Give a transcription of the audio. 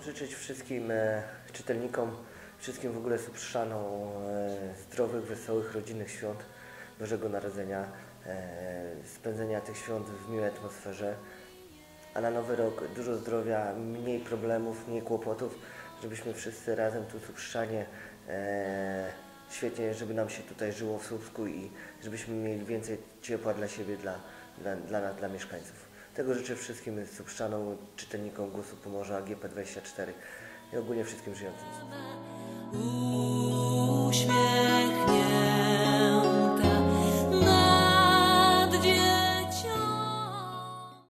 życzyć wszystkim e, czytelnikom, wszystkim w ogóle Suprzanom e, zdrowych, wesołych, rodzinnych świąt Bożego Narodzenia, e, spędzenia tych świąt w miłej atmosferze, a na Nowy Rok dużo zdrowia, mniej problemów, mniej kłopotów, żebyśmy wszyscy razem tu Suprzanie e, świetnie, żeby nam się tutaj żyło w Słupsku i żebyśmy mieli więcej ciepła dla siebie, dla, dla, dla nas, dla mieszkańców. Tego życzę wszystkim Supszczanom, czytelnikom Głosu Pomorza, GP24 i ogólnie wszystkim żyjącym. Uśmiechnięte